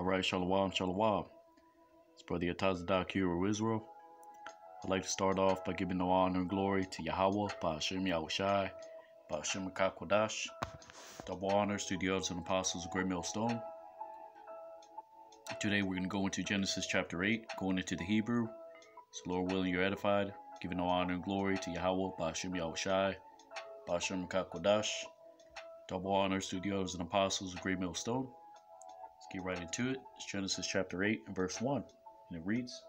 Alright, Shalom, Shalom. It's Brother Yatazadak here with Israel. I'd like to start off by giving no honor and glory to Yahweh, Ba'ashem Yahushai, Ba'ashem Kakwadash. Double honors to the elders and apostles of Great Millstone. Today we're going to go into Genesis chapter 8, going into the Hebrew. So Lord willing, you're edified. Giving no honor and glory to Yahweh, Ba'ashem Yahushai, Ba'ashem Kakwadash. Double honors to the elders and apostles of Great Millstone. Get right into it. It's Genesis chapter 8 and verse 1. And it reads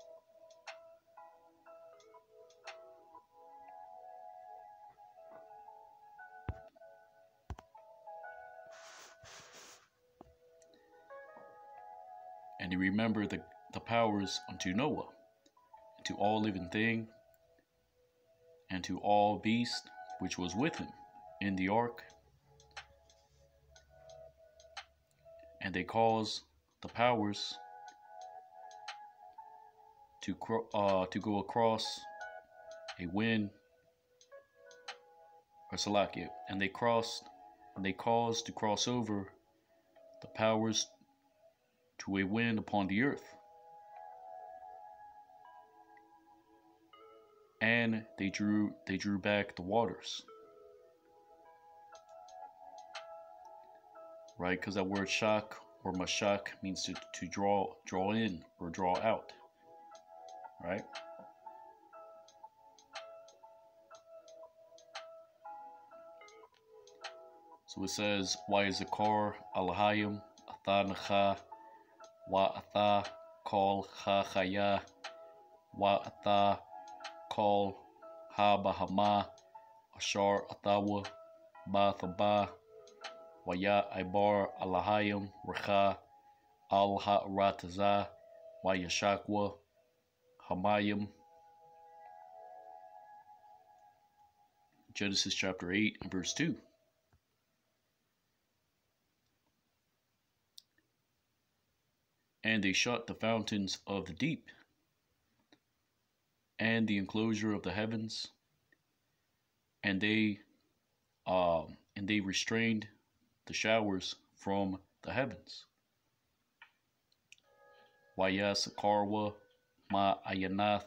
And he remembered the, the powers unto Noah, and to all living thing, and to all beast which was with him in the ark. And they caused the powers to uh, to go across a wind or Salakia, and they crossed and they caused to cross over the powers to a wind upon the earth. And they drew they drew back the waters. Right, because that word shak or mashak means to, to draw draw in or draw out. Right? So it says, Why is the car alahayim athanacha wa atha kol ha chaya wa atha kol ha bahama ashar atawa ba thaba waya ibar alahayim racha al ha rataza wa yashakwa hamayim Genesis chapter 8 and verse 2. and they shut the fountains of the deep and the enclosure of the heavens and they um and they restrained the showers from the heavens Wayas Karwa Ma Ayanath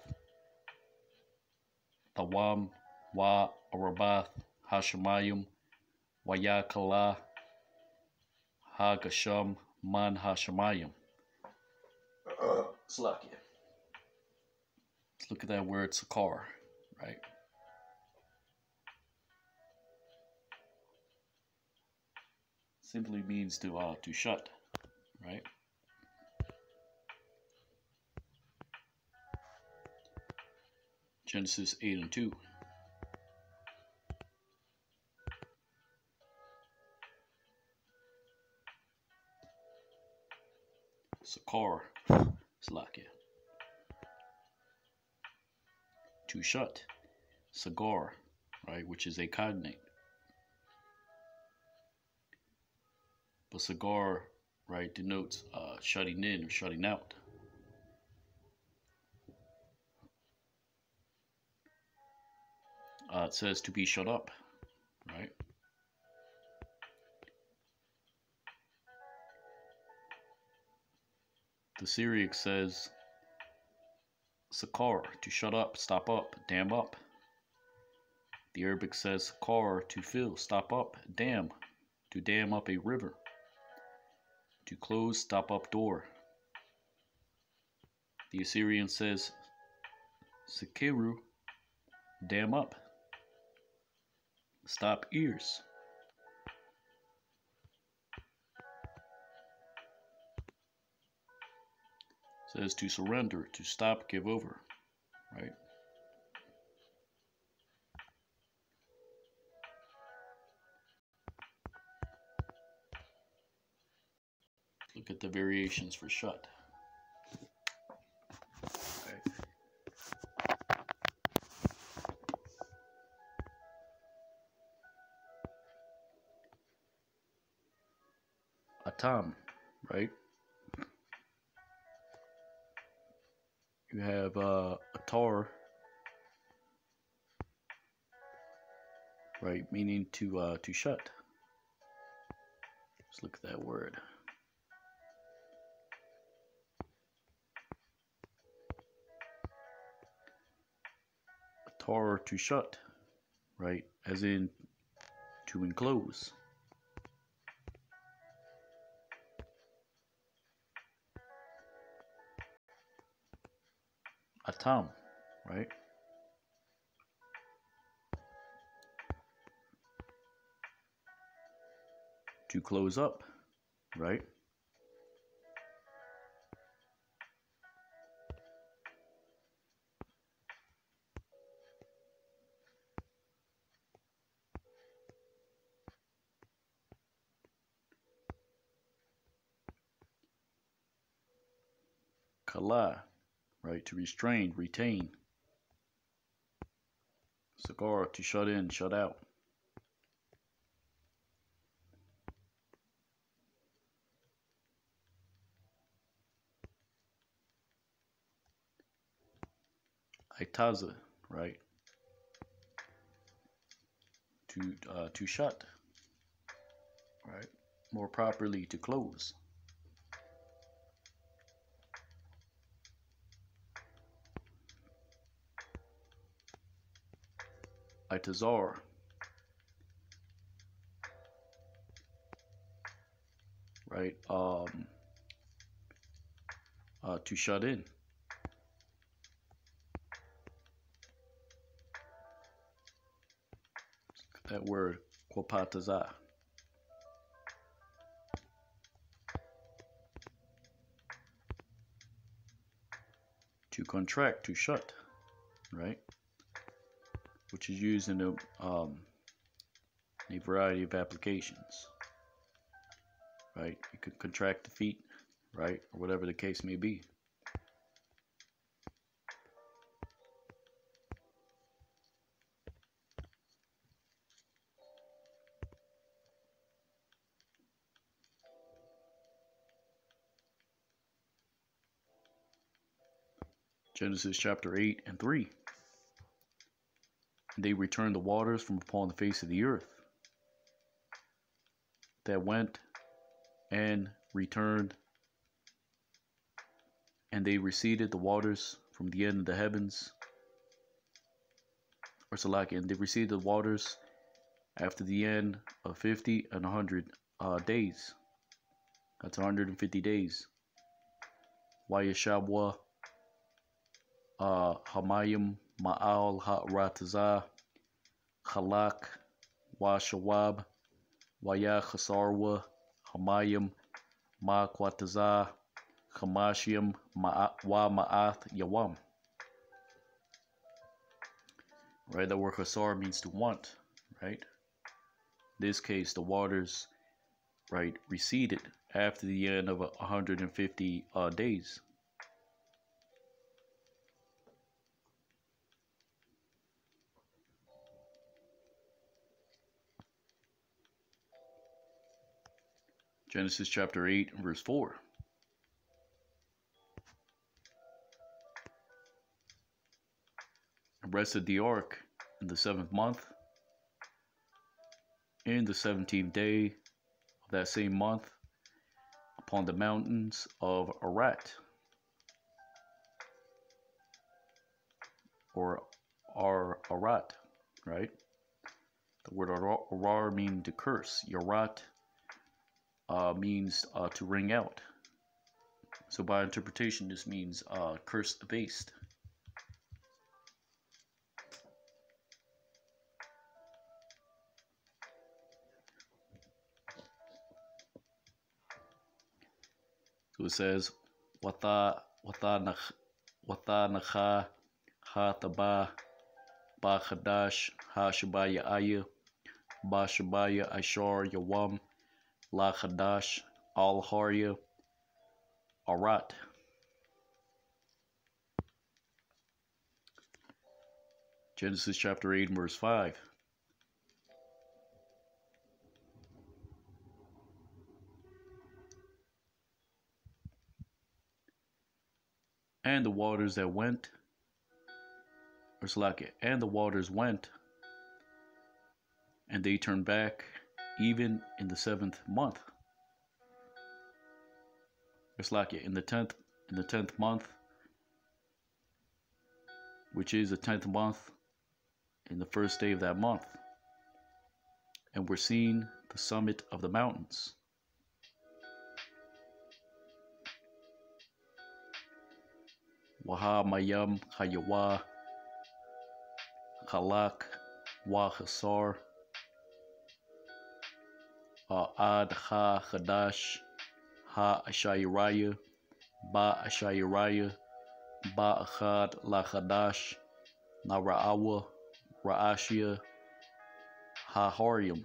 Tawam Wa Arabath Hashemayim Wayakala Hagasham Man Hashemayim uh, Slakia. Let's look at that word sakar, right? Simply means to uh to shut, right? Genesis 8 and 2. Sakar. Slakia. To shut, cigar, right, which is a cognate. But cigar, right, denotes uh, shutting in or shutting out. Uh, it says to be shut up, right? The Syriac says Sakar, to shut up, stop up, dam up. The Arabic says Sakar, to fill, stop up, dam, to dam up a river. To close, stop up door. The Assyrian says Sakiru, dam up, stop ears. says to surrender, to stop, give over, right? Look at the variations for shut. Atam, right? You have uh, a tar, right, meaning to uh, to shut. Let's look at that word. Tar to shut, right? As in to enclose. Atam, right? To close up, right? Kala, right? To restrain, retain. Cigar, to shut in, shut out. Aitaza, right? To uh, to shut, right? More properly, to close. Itazar. Right? Um, uh, to shut in. That word, quapataza. To contract, to shut, right? Which is used in a, um, a variety of applications. Right? You could contract the feet, right? Or whatever the case may be. Genesis chapter 8 and 3. They returned the waters from upon the face of the earth that went and returned, and they receded the waters from the end of the heavens. Or Salaki, and they receded the waters after the end of 50 and 100 uh, days. That's 150 days. Wayashabwa uh, Hamayim Ma'al Ha'ratazah, Khalak, Washawab, Waya Khasarwa, Hamayim, Ma Kwatazah, Hamashim, Wa Ma'ath Yawam. Right, that word Khasar means to want, right? In this case, the waters, right, receded after the end of 150 uh, days. Genesis chapter 8, verse 4. rested the ark in the seventh month, in the seventeenth day of that same month, upon the mountains of Arat, or Ar Arat, right? The word Arar means to curse. Yarat uh, means uh, to ring out. So by interpretation, this means uh, curse abased. So it says, Wata Wata Wata Nacha Ha Taba Ba Chadash Ha Shabaya Aya Ba Shabaya Ashar Yawam La Khadash, Al Harya, Arat. Genesis chapter 8 verse 5. And the waters that went, or Slakia, and the waters went, and they turned back even in the seventh month. It's like in the tenth in the tenth month, which is the tenth month in the first day of that month, and we're seeing the summit of the mountains. Waha Mayam Hayawa Halak Wa Hasar Ad Ha Hadash Ha Ashayiraya Ba Ashayiraya Ba Hadash Naraawa Raashia Haharium.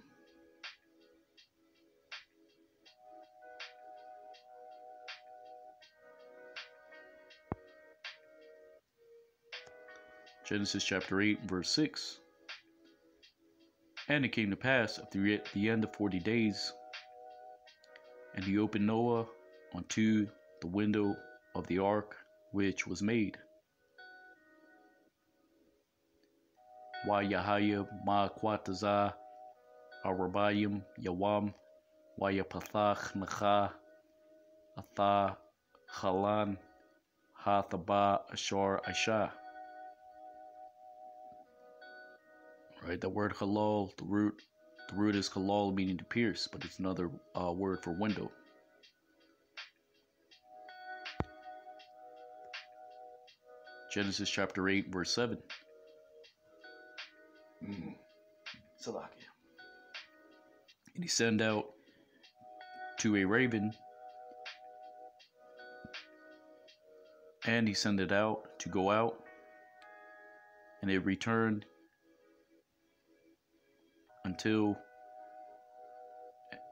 Genesis chapter 8, verse 6. And it came to pass at the, end of forty days, and he opened Noah unto the window of the ark which was made. Wa Yahaya Ma Arabayim Yawam Wa Yapathach Nacha Atha Halan Hathaba Ashar Aisha. Right, the word halal, the root, the root is halal, meaning to pierce, but it's another uh, word for window. Genesis chapter 8, verse 7. Mm. Salakia. And he sent out to a raven, and he sent it out to go out, and it returned until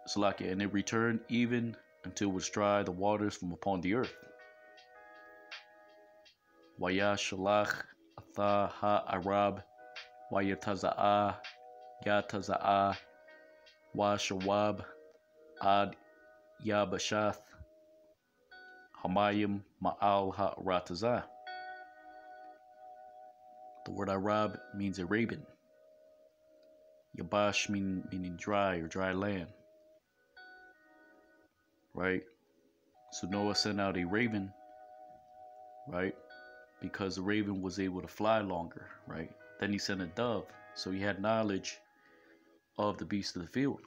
Salakia, and it returned even until was dry the waters from upon the earth. Wayashalach atha ha arab wayataza'a yataza'a washawab ad yabashath hamayim ma'al ha'rataza. The word Arab means a raven. Yabash mean, meaning dry or dry land. Right? So Noah sent out a raven, right? Because the raven was able to fly longer, right? Then he sent a dove, so he had knowledge of the beast of the field.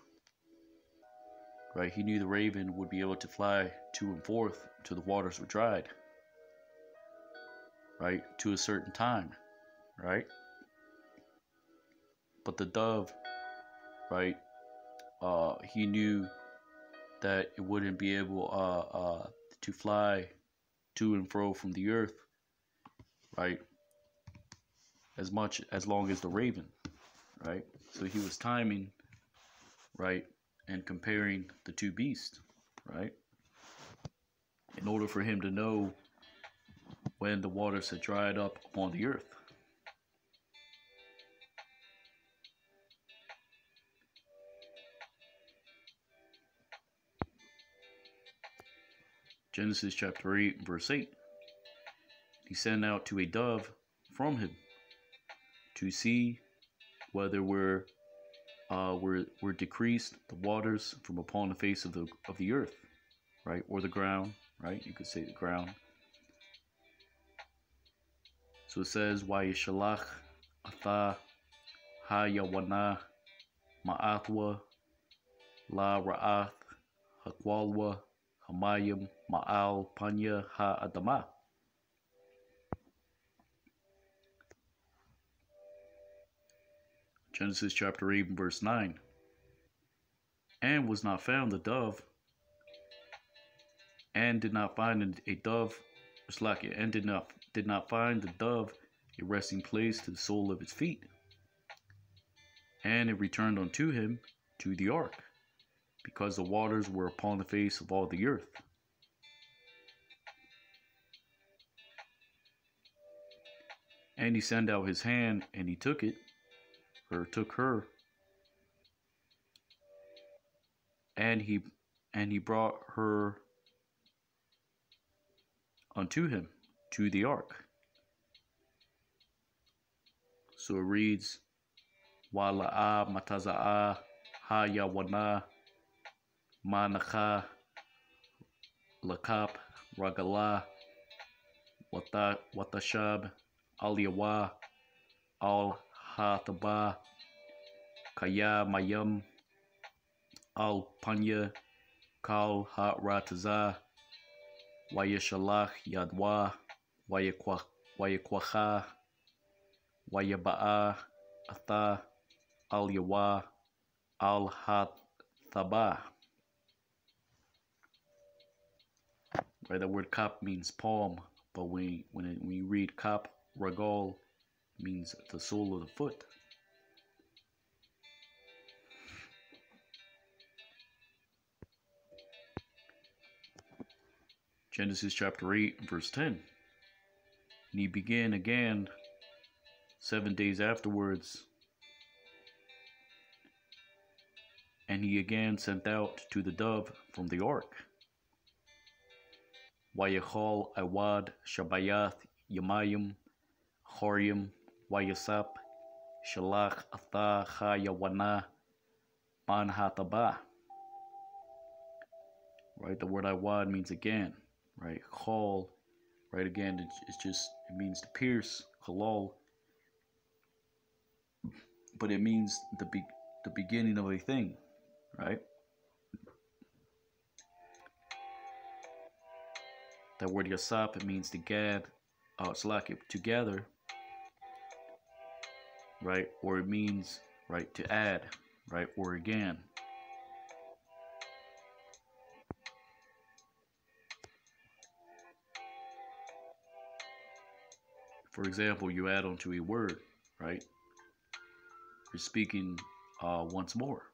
Right? He knew the raven would be able to fly to and forth till the waters were dried. Right? To a certain time. Right? But the dove, right? Uh, he knew that it wouldn't be able uh, uh, to fly to and fro from the earth, right? As much as long as the raven, right? So he was timing, right, and comparing the two beasts, right? In order for him to know when the waters had dried up upon the earth. Genesis chapter 8, verse 8. He sent out to a dove from him to see whether were uh, were were decreased the waters from upon the face of the of the earth, right, or the ground, right? You could say the ground. So it says, "Why yishalach atha hayawana ma'athwa la ra'ath hakwalwa hamayim ma'al panya ha-adama. Genesis chapter 8 verse 9. And was not found the dove, and did not find a dove, like it, and did not did not find the dove a resting place to the sole of its feet. And it returned unto him to the ark, because the waters were upon the face of all the earth. And he sent out his hand, and he took it, or took her, and he and he brought her unto him to the ark. So it reads, Wala'a mataza'a ha yawana manacha lakap ragala wata watashab al yawa al Hathaba, Kaya Mayam, Al Panya, Kal Ha Rataza, Wayashalach Yadwa, Wayakwaha, Wayaba'a, Atha, Al Yawa, Al Hathaba. The word kap means palm, but when when, it, read kap ragal, means the sole of the foot. Genesis chapter 8, verse 10. And he began again seven days afterwards. And he again sent out to the dove from the ark. Wayachal Awad Shabayath Yamayim Horium Wayasap Shalach Atha Chayawana Manhataba. Right, the word Awad means again right? Khal, right? Again, it's just, it means to pierce, halal, but it means the, be, the beginning of a thing, right? That word yasap, it means to gad, uh, it's like it together, right? Or it means, right, to add, right? Or again. For example, you add onto a word, right? You're speaking uh, once more.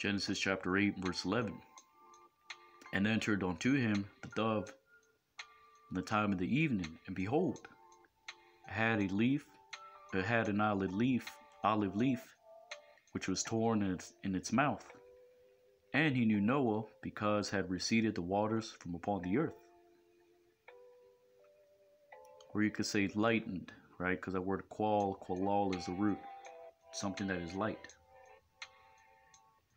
Genesis chapter 8, verse 11. And entered unto him the dove in the time of the evening, and behold, it had a leaf, it had an olive leaf, olive leaf, which was torn in its, in its mouth. And he knew Noah because had receded the waters from upon the earth. Or you could say lightened, right? Because that word qual, qualal is the root. Something that is light.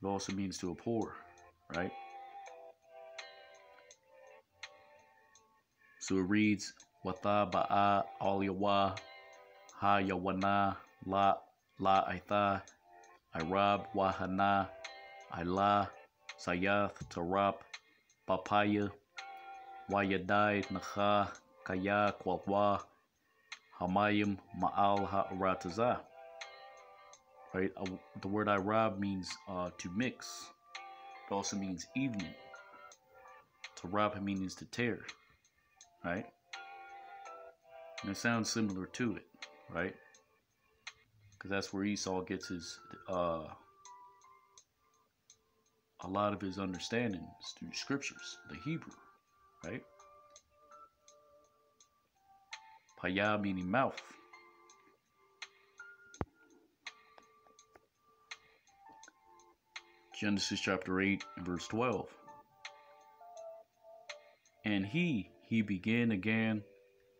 It also means to abhor, right? So it reads, Wata ba'a al yawa ha yawana la la aitha irab wahana ila Sayath, Tarap, Papaya, Wayadai, Naha, Kaya, Kwalwa, Hamayim, Ma'al, Ha'rataza. Right? The word Irab means uh, to mix. It also means evening. To rob means to tear. Right? And it sounds similar to it, right? Because that's where Esau gets his uh, a lot of his understanding through scriptures, the Hebrew, right? Paya meaning mouth. Genesis chapter 8, verse 12. And he, he began again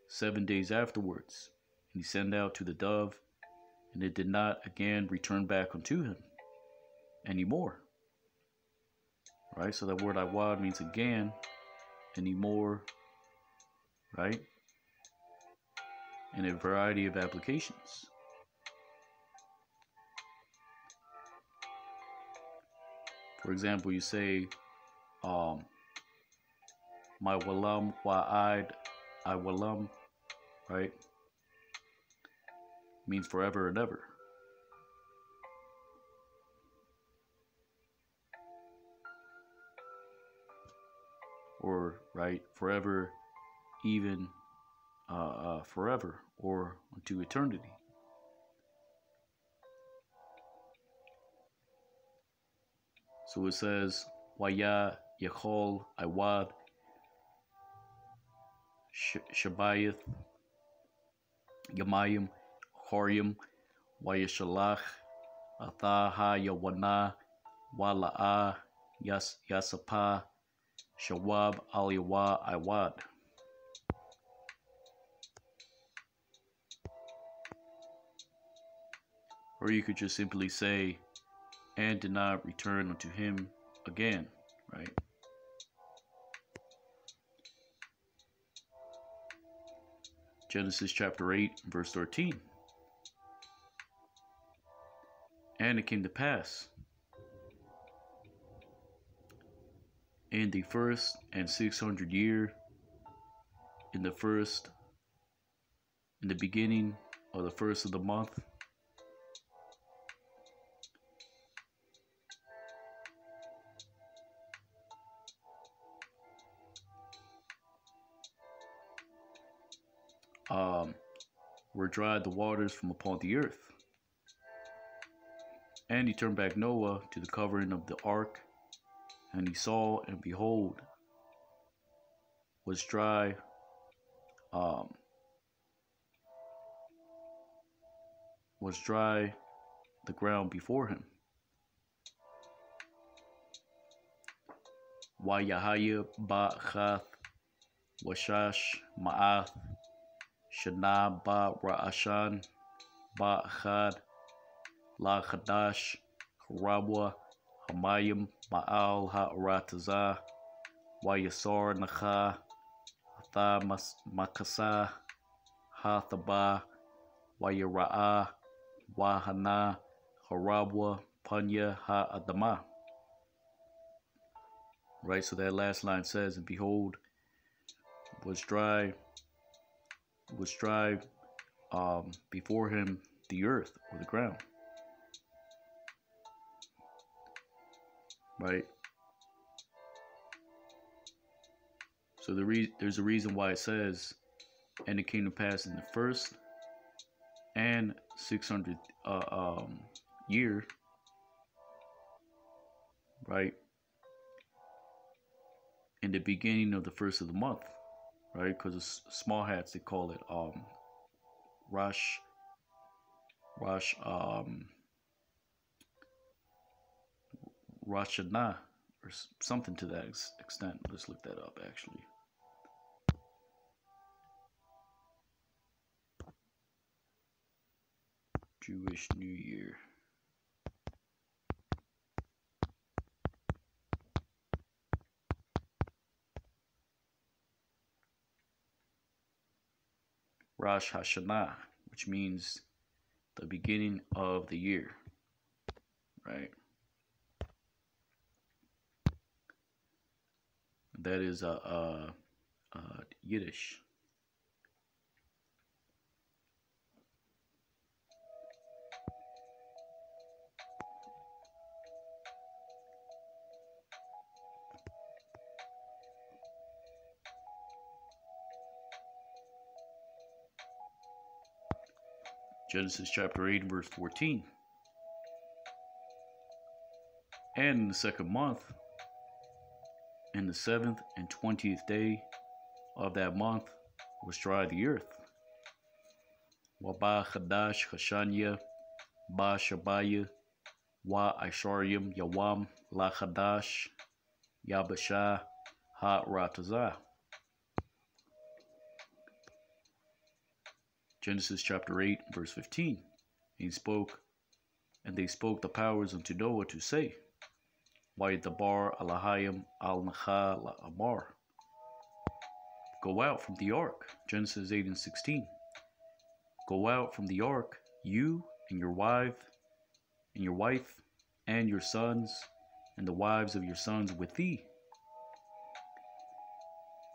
seven days afterwards, and he sent out to the dove, and it did not again return back unto him anymore right? So that word awad means again, anymore, right? In a variety of applications. For example, you say, um, my walam wa'id, I walam, right? Means forever and ever. or right forever, even uh, uh, forever or unto eternity. So it says, Waya Yachol Iwad Shabayith Yamayim Horium Wayashalach Athaha Yawana Wala'a Yas Yasapa Shawab Aliwa Iwad. Or you could just simply say, and did not return unto him again, right? Genesis chapter 8, verse 13. And it came to pass in the first and six hundred year, in the first, in the beginning of the first of the month, um, were dried the waters from upon the earth. And he turned back Noah to the covering of the ark, and he saw, and behold, was dry. Um, was dry the ground before him. Wayahaya Ba'chath Washash Ma'ath Shana Ba Ra'ashan Ba Chad La Chadash Harabwa Hamayim Ma'al Ha'ratazah Wayasar Nacha Hatha Makasa Hathaba Wayara'a Wahana Harabwa Panya Ha'adama. Right, so that last line says, And behold, was dry was strive um, before him the earth or the ground. Right? So the re- there's a reason why it says, and it came to pass in the first and 600 uh, um, year, right? In the beginning of the first of the month right? Because small hats they call it um, rush, rush, um, Rashana or something to that ex- extent. Let's look that up actually. Jewish New Year. Rosh Hashanah, which means the beginning of the year, right? That is a, a, Yiddish. Genesis chapter 8, verse 14. And in the second month, in the seventh and twentieth day of that month, was dry the earth. Waba Chadash Chashanya Ba Shabaya Wa Aisharyam Yawam La Chadash Yabasha Ha Ratazah. Genesis chapter 8, verse 15. He spoke, and they spoke the powers unto Noah to say, Why the bar alahayim al nacha la amar. Go out from the ark. Genesis 8 and 16. Go out from the ark, you and your wife, and your wife, and your sons, and the wives of your sons with thee.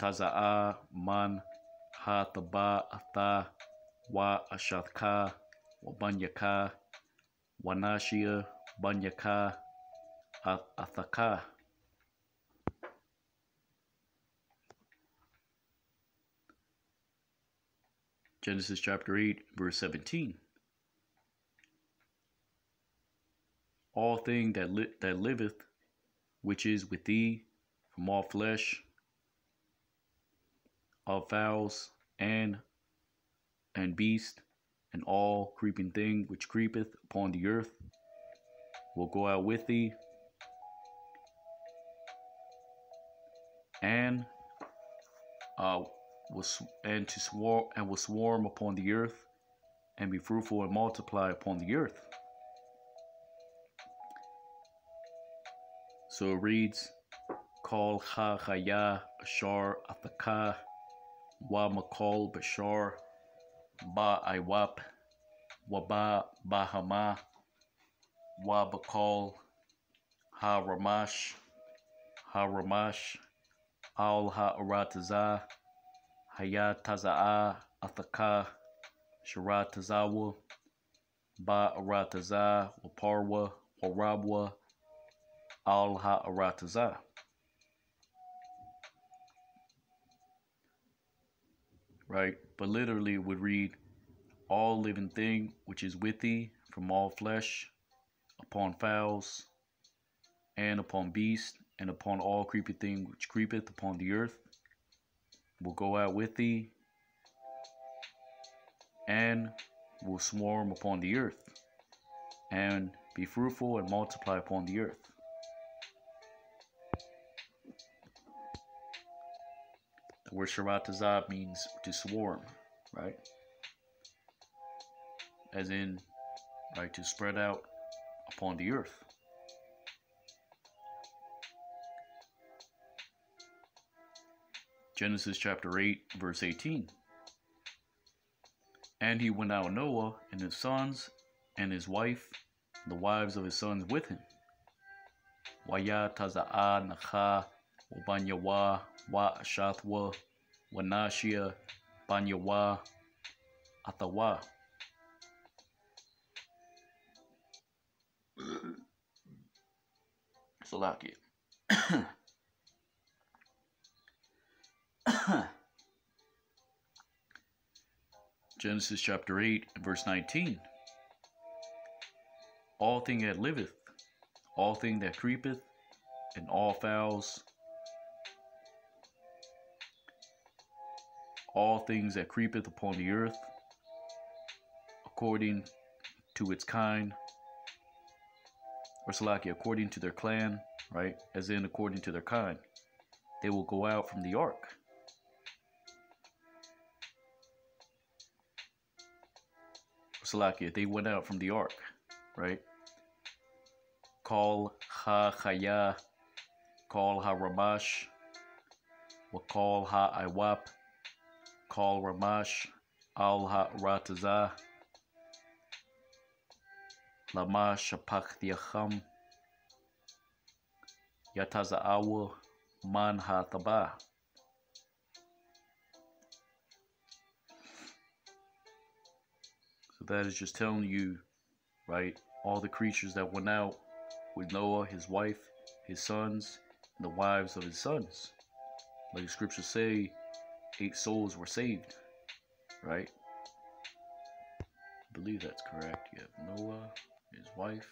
Taza'a man ha taba atha wa Ashathka, wa Banyaka, Wanashia, Banyaka, Athaka. Genesis chapter 8, verse 17. All thing that, li- that liveth, which is with thee, from all flesh, of fowls, and and beast, and all creeping thing which creepeth upon the earth will go out with thee, and uh, will and to swarm and will swarm upon the earth, and be fruitful and multiply upon the earth. So it reads, Call Ha Chaya Ashar Athaka Wa Makal Bashar Ba Iwap, Waba Bahama, Wabakal, Ha Ramash, Ha Ramash, Al Ha Arataza, Hayataza'a, Athaka, Sharatazawa, Ba Arataza, Waparwa, Warabwa, Al Ha Arataza. Right? But literally it would read, All living thing which is with thee from all flesh, upon fowls, and upon beasts, and upon all creepy thing which creepeth upon the earth, will go out with thee, and will swarm upon the earth, and be fruitful and multiply upon the earth. The word means to swarm, right? As in, right, to spread out upon the earth. Genesis chapter 8, verse 18. And he went out Noah and his sons and his wife, the wives of his sons with him. Wabanyawa wa ashathwa wanashia banyawa atawa. Salakia. Genesis chapter 8 verse 19. All thing that liveth, all thing that creepeth, and all fowls, all things that creepeth upon the earth, according to its kind, or Salaki, according to their clan, right? As in according to their kind, they will go out from the ark. Salakia, they went out from the ark, right? Call ha chaya, call ha ramash, call ha iwap, call ramash, al ha rataza, lama shapak diacham, yataza awa, man ha taba. So that is just telling you, right, all the creatures that went out with Noah, his wife, his sons, and the wives of his sons. Like the scriptures say, eight souls were saved, right? I believe that's correct. You have Noah, his wife,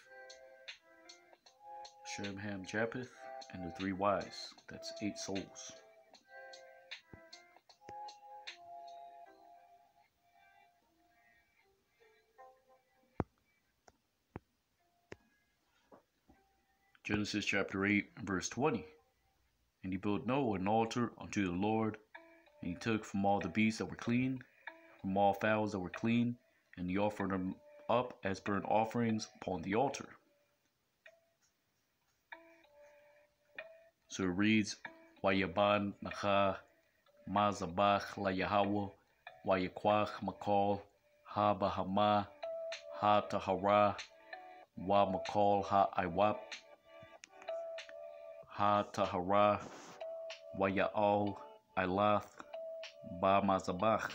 Shem, Ham, Japheth, and the three wives. That's eight souls. Genesis chapter 8, verse 20. And he built Noah an altar unto the Lord, and he took from all the beasts that were clean, from all fowls that were clean, and he offered them up as burnt offerings upon the altar. So it reads, Wayaban Nacha Mazabach La Yahweh Wayakwach Makal Ha Bahama Ha Tahara Wa Makal Ha Iwap Ha Tahara Waya'al Ilath Ba Mazabach.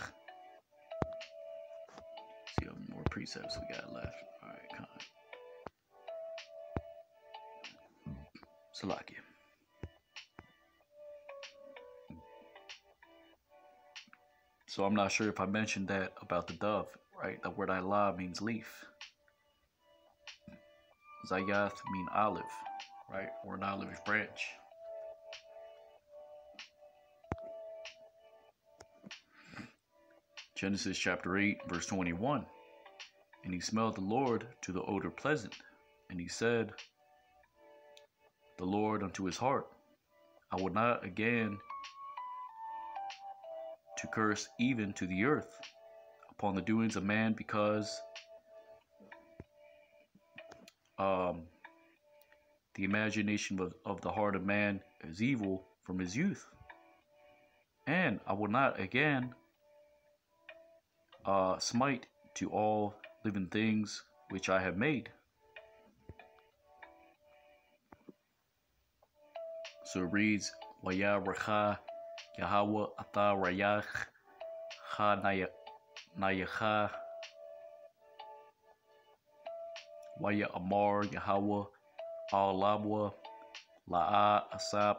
See how many more precepts we got left. Alright, come on. Salakia. So I'm not sure if I mentioned that about the dove, right? The word Allah means leaf. Zayath mean olive, right? Or an olive branch. Genesis chapter 8, verse 21. And he smelled the Lord to the odor pleasant, and he said, The Lord unto his heart, I will not again to curse even to the earth upon the doings of man because um, the imagination of, of the heart of man is evil from his youth. And I will not again uh, smite to all living things which I have made. So it reads, Waya Racha Yahweh Atha Rayach Ha Nayacha Waya Amar Yahweh Al Labwa La'a Asap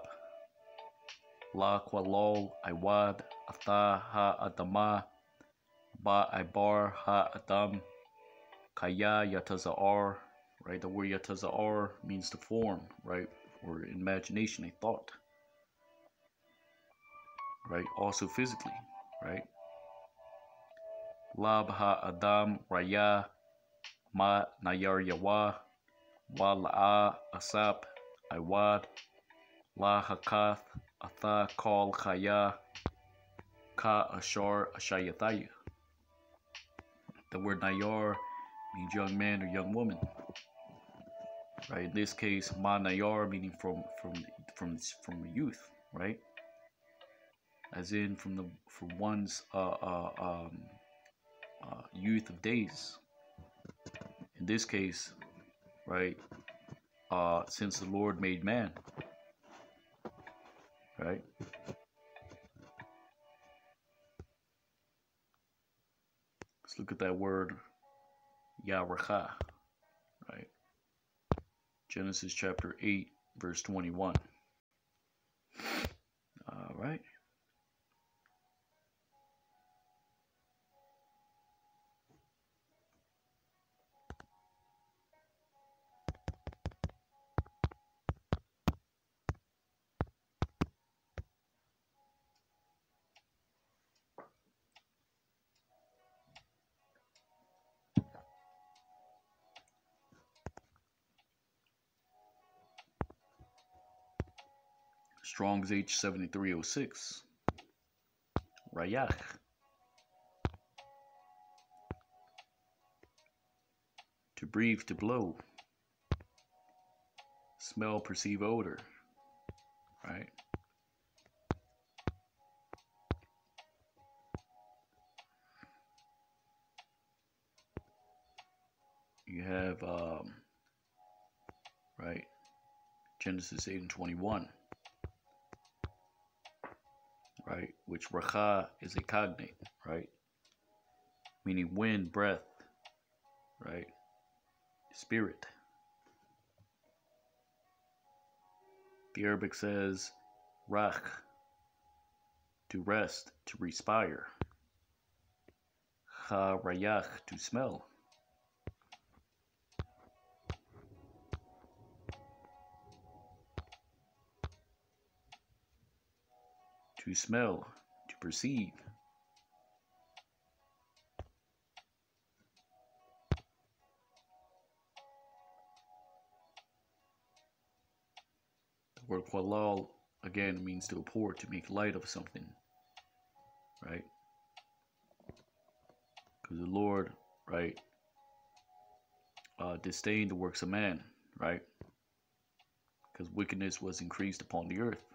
La Qualol Iwad Ata Ha Adama Ibar Ha Adam Kaya Yataza'ar right? The word Yataza'ar means to form, right? Or imagination, a thought, right? Also physically, right? Lab Ha Adam Raya Ma Nayar Yawa Wa La'a Asap Iwad La Hakath Atha Kal Kaya Ka Ashar Ashayataya. The word Nayar means young man or young woman. Right? In this case, Ma Nayar meaning from from from from youth, right? As in from the from one's uh, uh, um, uh, youth of days. In this case, right? Uh, since the Lord made man, right? Let's look at that word Yahracha, right? Genesis chapter 8, verse 21. All right. Strong's H7306. Rayach. To breathe, to blow. Smell, perceive odor. Right? You have, um, right, Genesis 8 and 21 right? Which racha is a cognate, right? Meaning wind, breath, right? Spirit. The Arabic says rach, to rest, to respire. Ha rayach, to smell. To smell, to perceive. The word qualal again means to pour, to make light of something, right? Because the Lord, right, uh, disdained the works of man, right? Because wickedness was increased upon the earth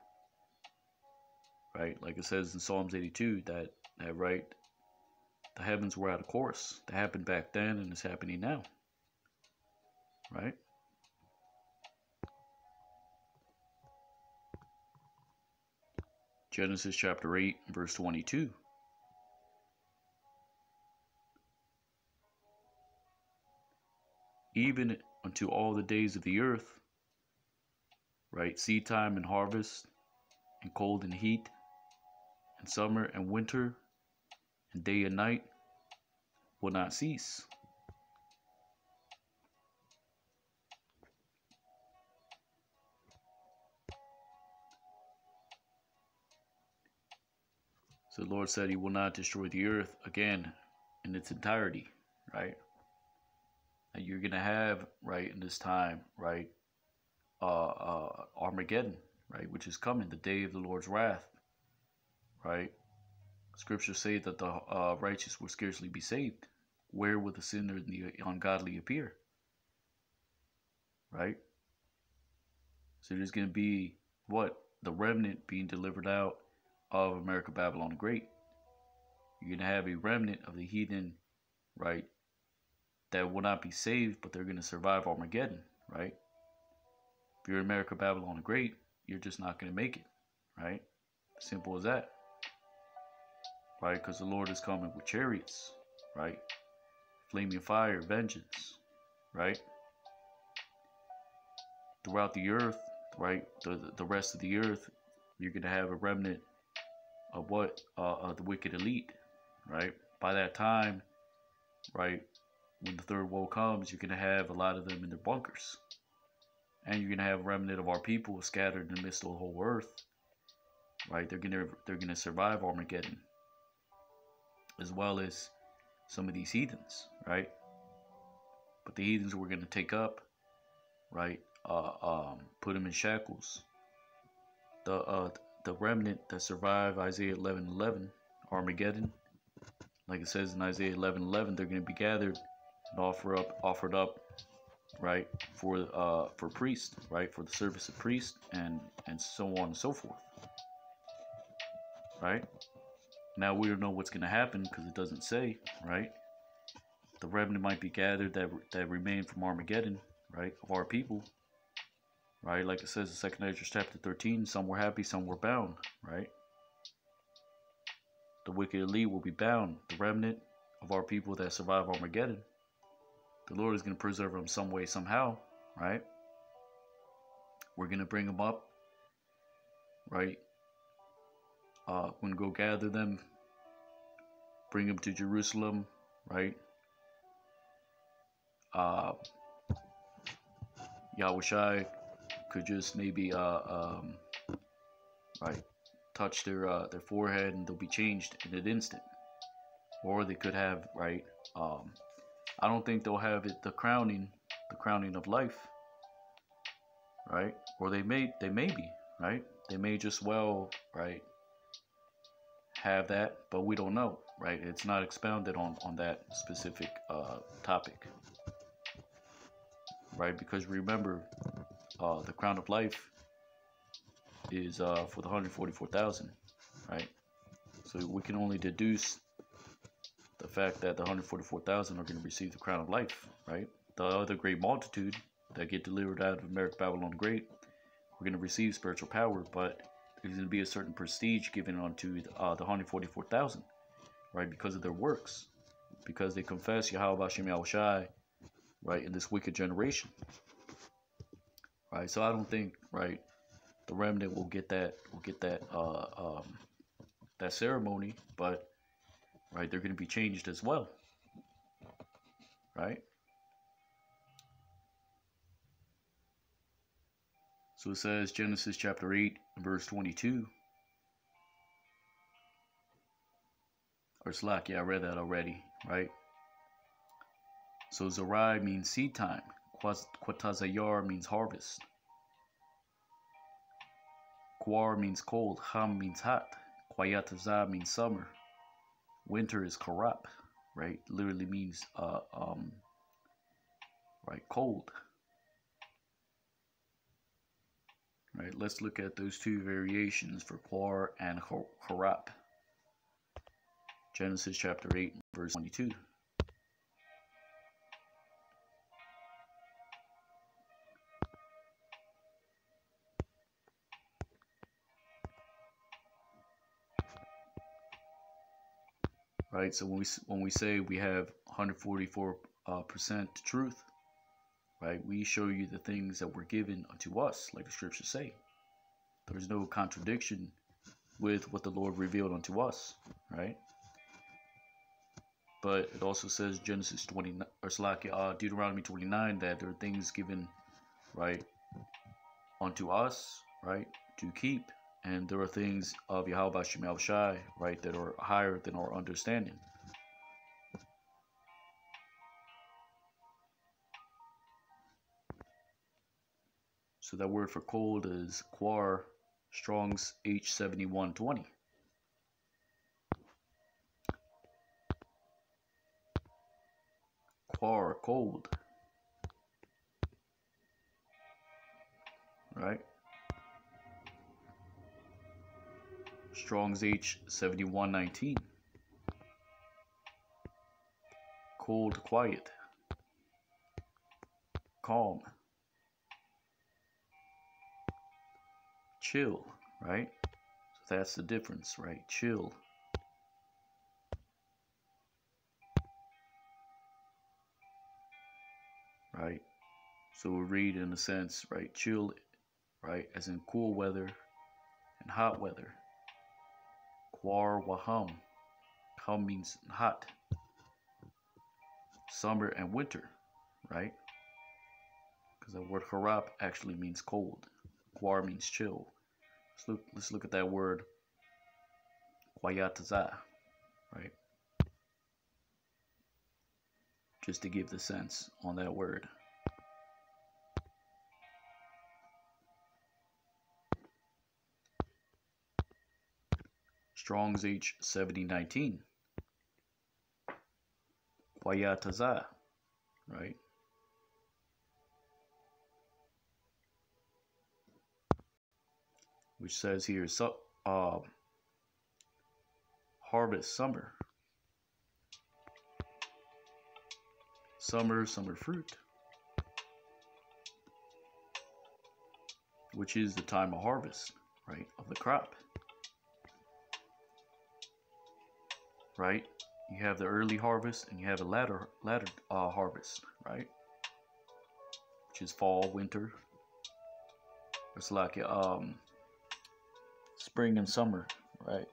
right? Like it says in Psalms 82 that, that right, the heavens were out of course. That happened back then and it's happening now, right? Genesis chapter 8, verse 22. Even unto all the days of the earth, right? Seed time and harvest, and cold and heat, and summer and winter, and day and night will not cease. So the Lord said he will not destroy the earth again in its entirety, right? And you're gonna have, right, in this time, right, uh, uh, Armageddon, right, which is coming, the day of the Lord's wrath right? Scriptures say that the uh, righteous will scarcely be saved. Where will the sinner and the ungodly appear? Right? So there's going to be what? The remnant being delivered out of America, Babylon the Great. You're going to have a remnant of the heathen, right, that will not be saved, but they're going to survive Armageddon, right? If you're America Babylon the Great, you're just not going to make it, right? Simple as that, right? Because the Lord is coming with chariots, right? Flaming fire, vengeance, right? Throughout the earth, right? The, the rest of the earth, you're going to have a remnant of what? Uh, of the wicked elite, right? By that time, right, when the third woe comes, you're going to have a lot of them in their bunkers. And you're going to have a remnant of our people scattered in the midst of the whole earth, right? They're going to they're going to survive Armageddon, as well as some of these heathens, right? But the heathens we're going to take up, right? Uh, um, put them in shackles. The uh, the remnant that survive Isaiah 11 11, Armageddon, like it says in Isaiah 11 11, they're going to be gathered and offer up, offered up, right, for uh, for priest, right, for the service of priest, and and so on and so forth, right. Now we don't know what's going to happen because it doesn't say, right. The remnant might be gathered that that remain from Armageddon, right, of our people, right? Like it says in Second Ezra chapter 13, some were happy, some were bound, right? The wicked elite will be bound. The remnant of our people that survive Armageddon, the Lord is going to preserve them some way, somehow, right? We're going to bring them up, right? Uh, we're going to go gather them, bring them to Jerusalem, right? Uh, Yahweh could just maybe uh, um, right touch their uh, their forehead and they'll be changed in an instant. Or they could have right um, I don't think they'll have it the crowning the crowning of life right? Or they may they may be right? They may just well right have that but we don't know right it's not expounded on on that specific uh, topic right because remember uh, the crown of life is uh, for the 144,000, right? So we can only deduce the fact that the 144,000 are going to receive the crown of life, right? The other great multitude that get delivered out of America Babylon Great, we're going to receive spiritual power, but there's going to be a certain prestige given unto uh, the 144,000, right? Because of their works, because they confess Yahweh Hashem Yahushai, right, in this wicked generation, right? So I don't think right the remnant will get that will get that uh, um, that ceremony, but right they're going to be changed as well, right? So it says Genesis chapter 8, verse 22. Or Slack, yeah, I read that already, right? So Zerai means seed time. Quatazayar means harvest. Quar means cold. Ham means hot. Quayataza means summer. Winter is karap, right? Literally means uh, um, right cold. Right, let's look at those two variations for Quar and Harap. Genesis chapter 8, verse 22. right? So when we when we say we have 144 uh, percent truth, right? We show you the things that were given unto us, like the scriptures say. There's no contradiction with what the Lord revealed unto us, right? But it also says Genesis 20 or Slakia, uh, Deuteronomy 29 that there are things given, right, unto us, right, to keep and there are things of Yahweh Shem Shai, right, that are higher than our understanding. So that word for cold is quar, Strong's H7120. Quar, cold. Right? Strong's H7119. cold, quiet, calm, chill, right? So that's the difference, right? Chill. Right? So we read in a sense, right? Chill, right? As in cool weather and hot weather. Kwar waham. Hum means hot. Summer and winter, right? Because the word harap actually means cold. Kwar means chill. Let's look, let's look at that word Kwayataza, right? Just to give the sense on that word. Strong's H 7019. Kwayataza, right? Which says here, so, uh, harvest summer. Summer, summer fruit. Which is the time of harvest, right, of the crop. Right? You have the early harvest and you have a latter latter uh, harvest, right? Which is fall, winter. It's like um spring and summer, right?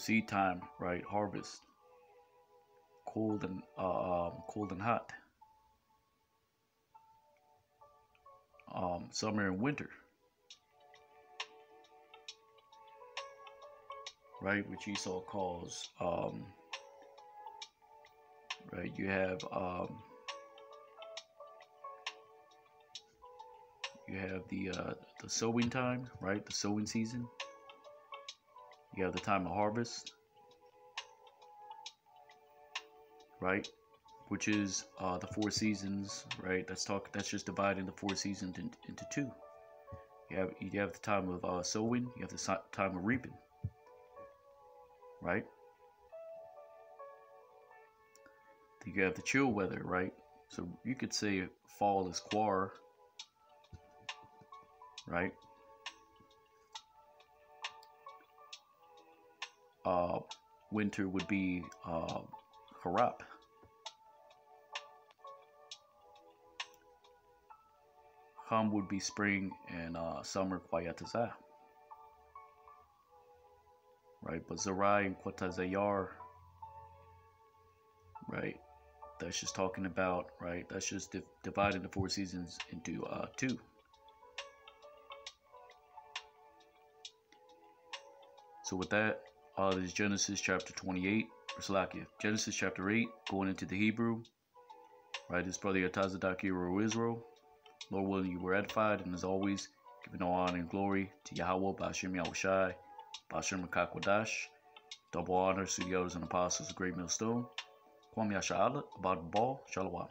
Seed time, right? Harvest. Cold and uh, um, cold and hot. Um, summer and winter. Right, which Esau calls um, right. You have um, you have the uh, the sowing time, right? The sowing season. You have the time of harvest, right? Which is uh, the four seasons, right? That's talk. That's just dividing the four seasons in, into two. You have you have the time of uh, sowing. You have the time of reaping, right? You have the chill weather, right? So you could say fall is quar, right? Uh, winter would be uh, Harap. Ham would be spring and uh, summer Kwayataza. Right, but Zarai and Kwatazayar, right, that's just talking about, right, that's just div dividing the four seasons into uh, two. So with that, uh, this is Genesis chapter 28, Salakia. Genesis chapter 8, going into the Hebrew. Right, this brother Yatazadaki Hear Israel. Lord willing, you were edified, and as always, giving all honor and glory to Yahweh, Bashim Yahushai, Bashim Makakwadash. Double honor to the elders and apostles of Great Millstone. Kwam Yasha'ala, the ball, Shalom.